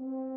Mm,